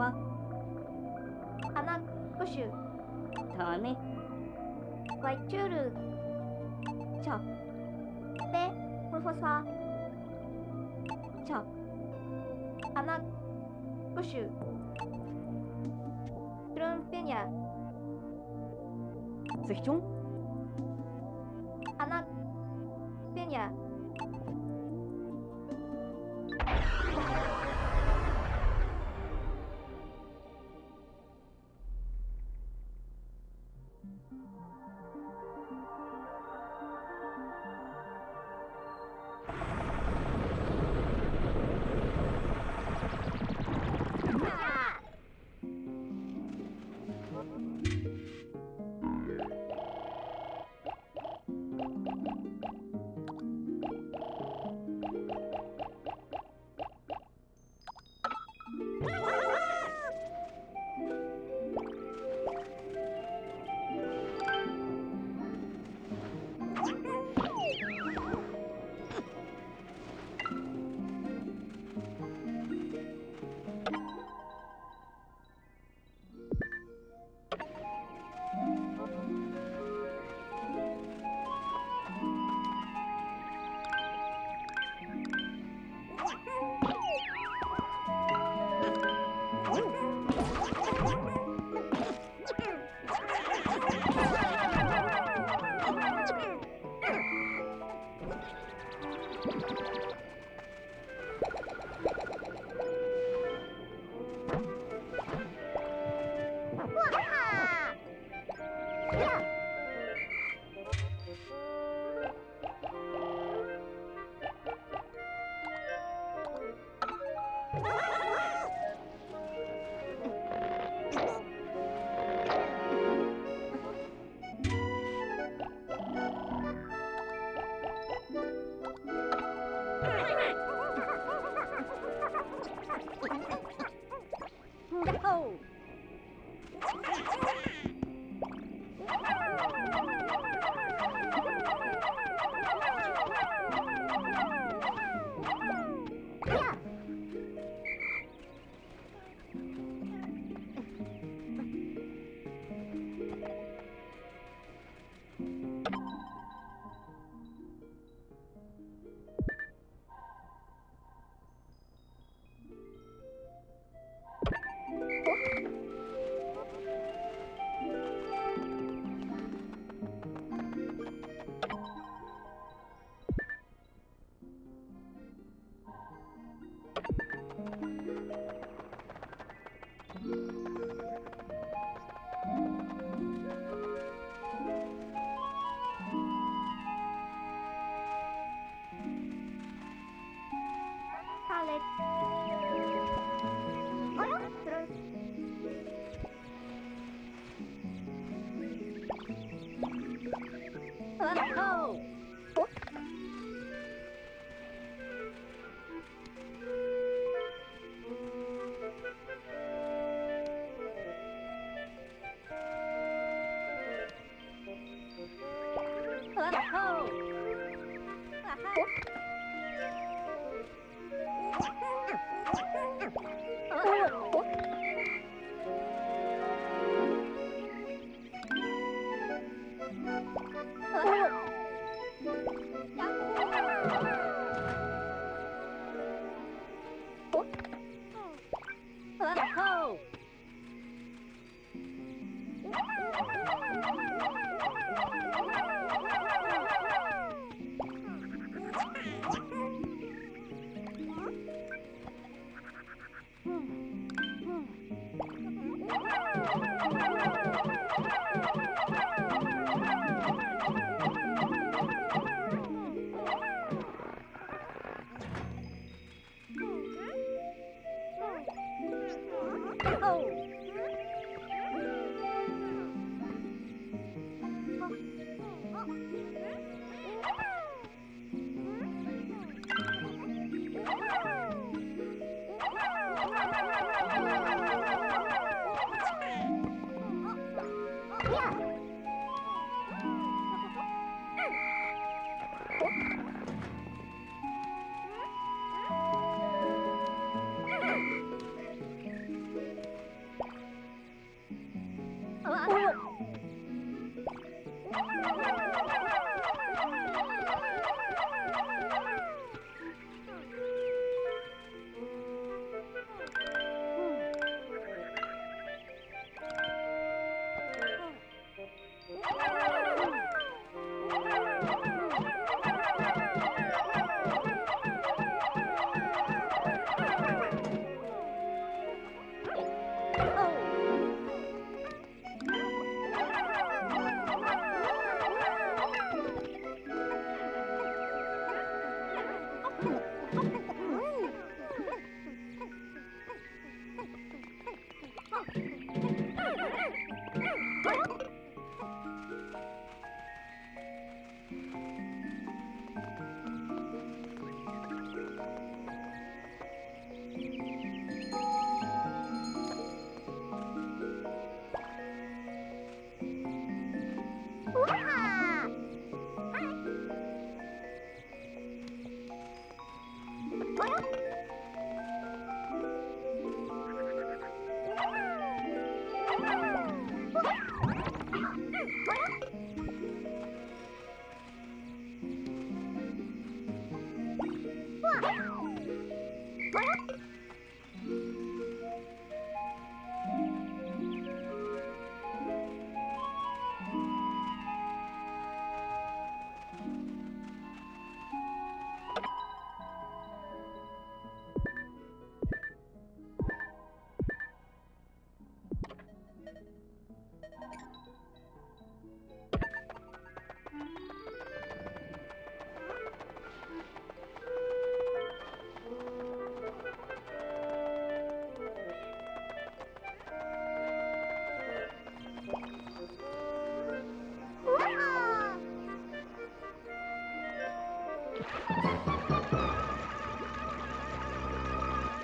は花プシュだね。ワイチュール。チャでフフォサチャ花プシトゥルンニャ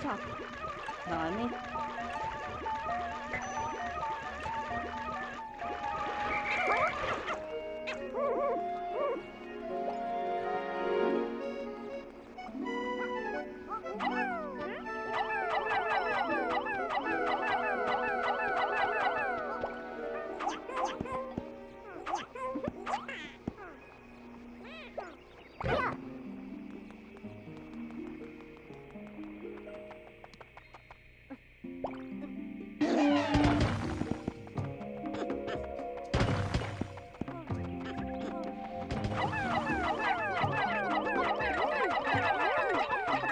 Tak. Nani?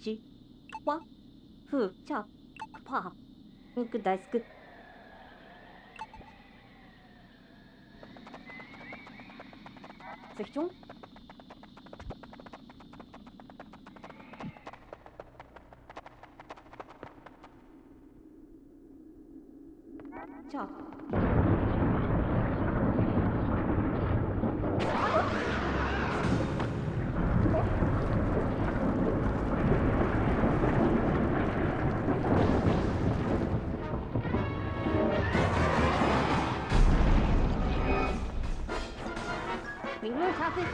し、わ、ふ、ちゃ、ぱ、肉大好き。セクシ Move, Happy.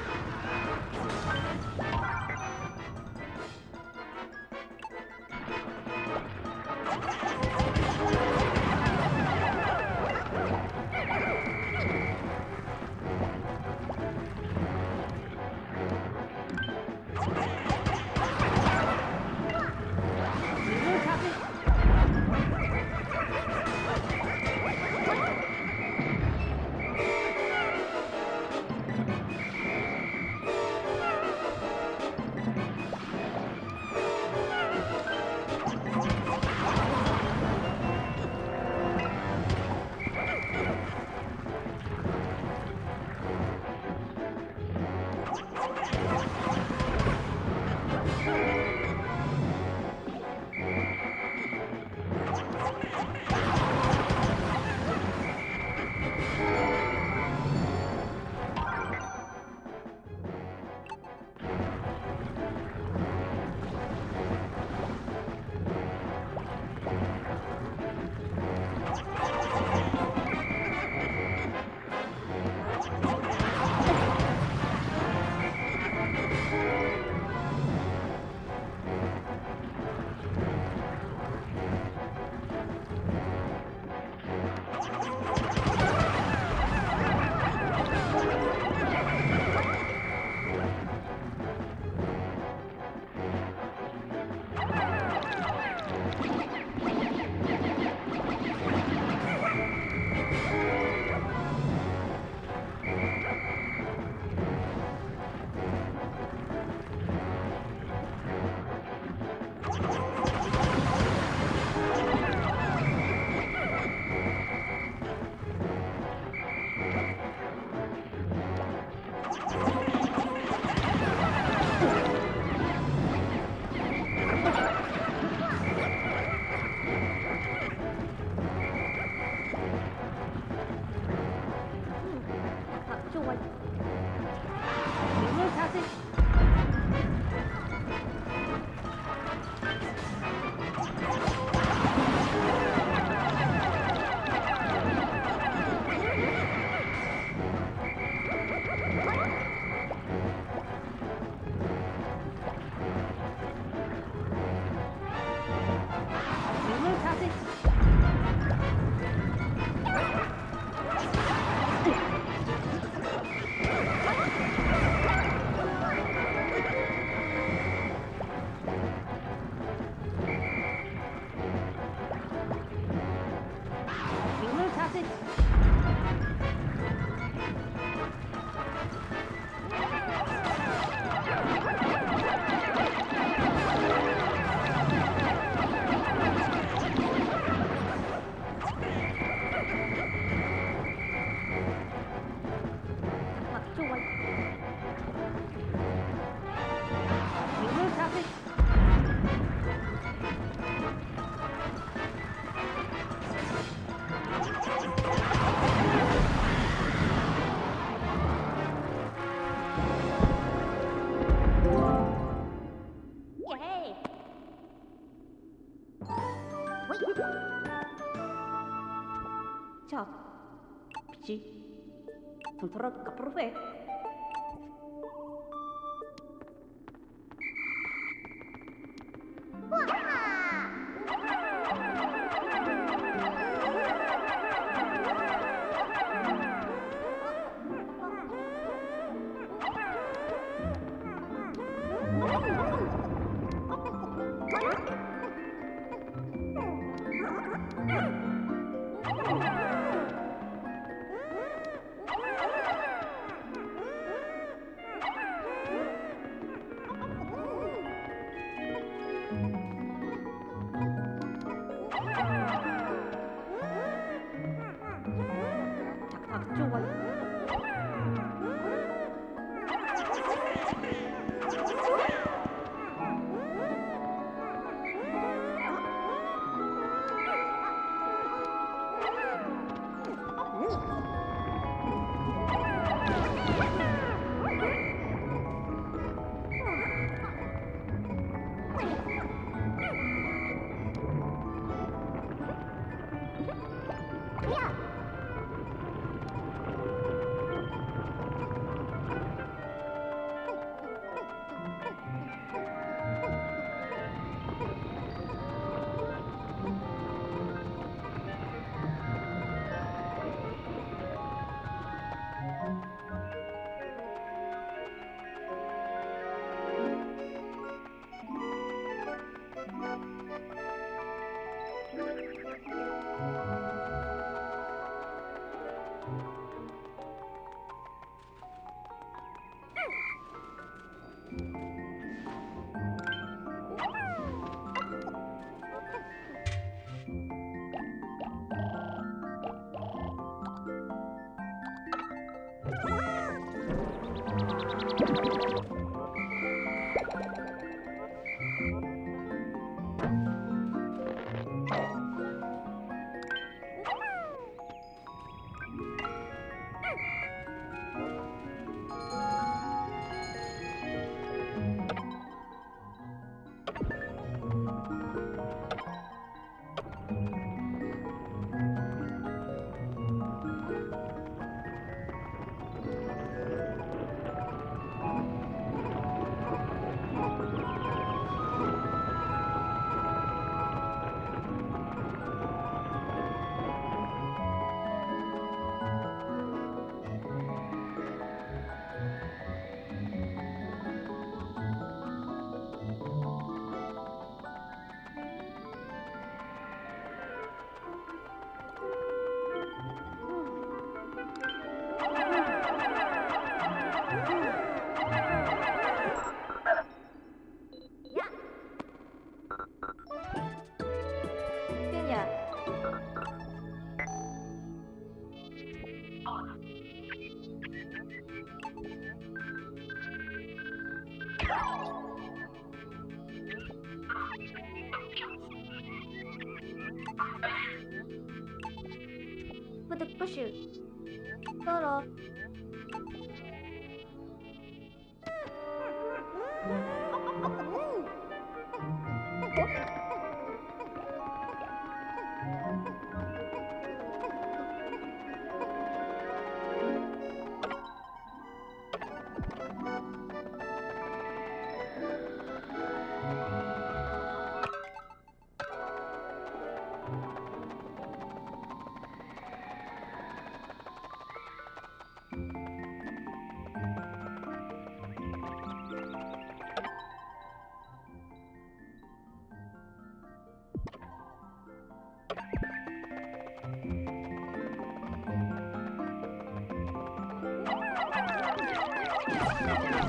Ciao. Pc. Controllo capro fai. Ah! くでっかしゅ。だら。Woo!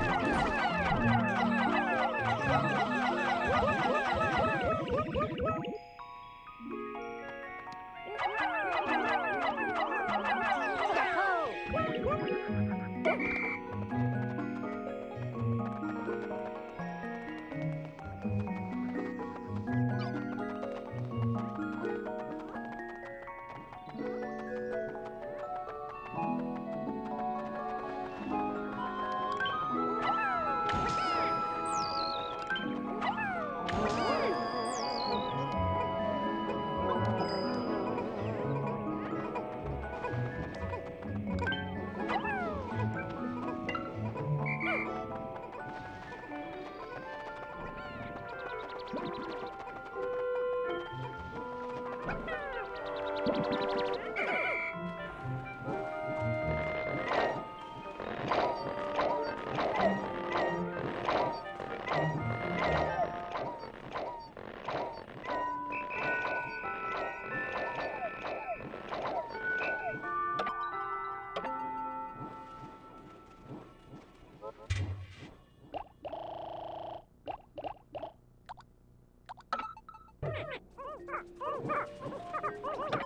Ha ha ha!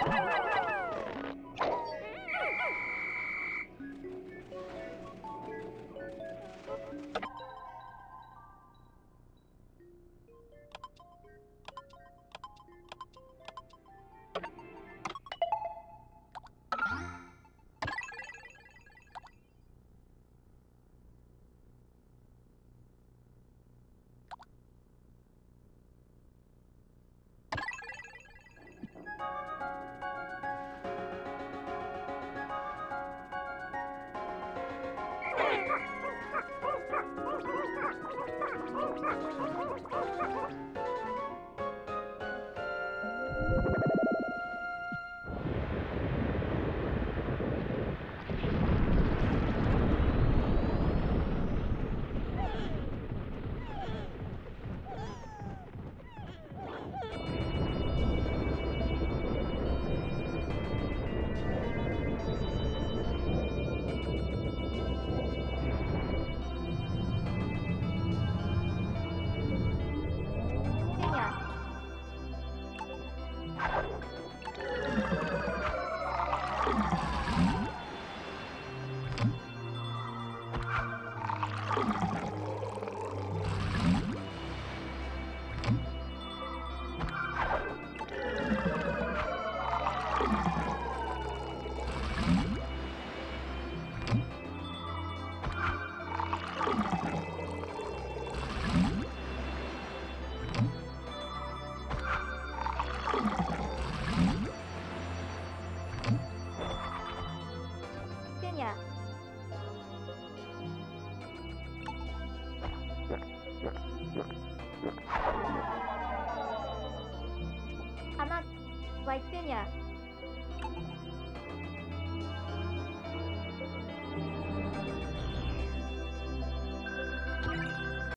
Oh!